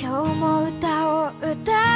今日も歌を歌う